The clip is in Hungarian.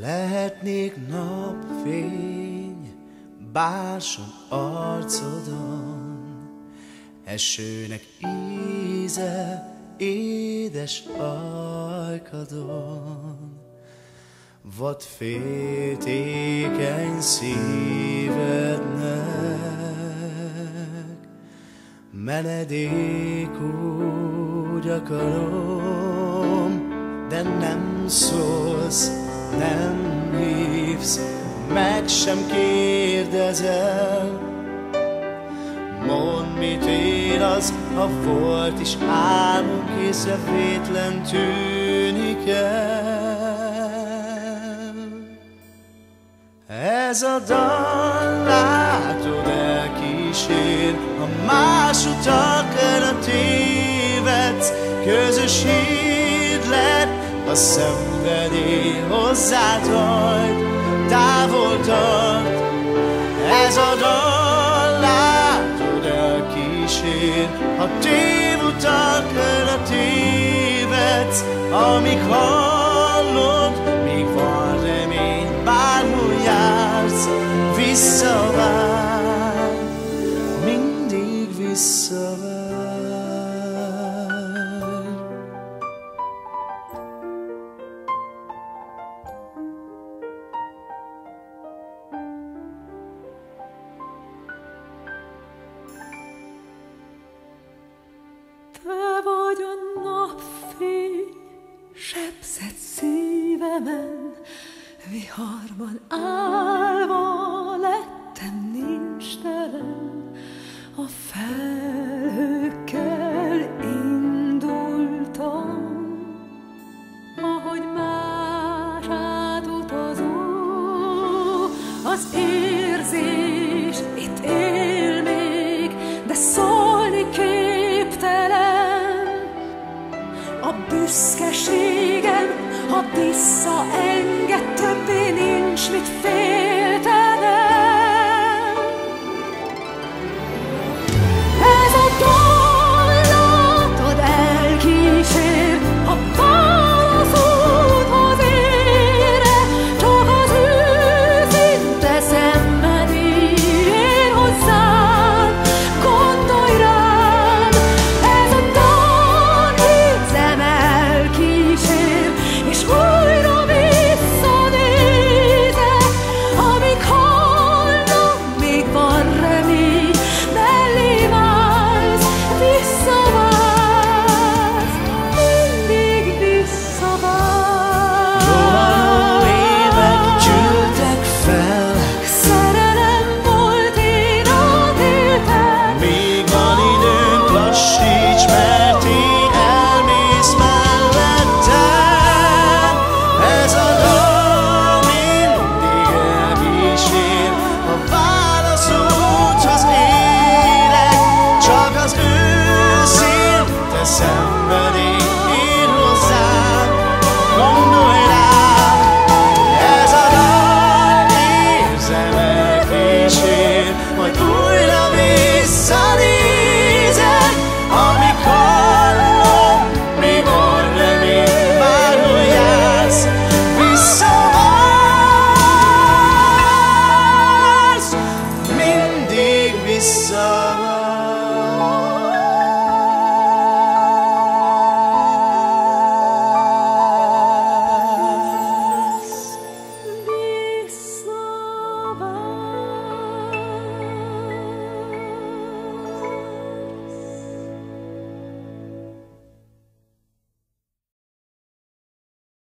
Lehetnék napfény, bársam arcodon, Esőnek íze édes ajkadon. Vad féltékeny szívednek, Menedék úgy akarom, de nem szólsz, nem hívsz, meg sem kérdezel. Mondd, mit ér az, ha volt is álmunk, észrevétlen tűnik el. Ez a dal, látod, elkísér, ha más utakra tévedsz, közös híd lett, a szenvedély hozzád hajt, távol tart. Ez a dal látod elkísér, ha tévutakra tévedsz, amíg hallod, sebzett szívemen, viharban állva visszaenged, többé nincs mit féltenem.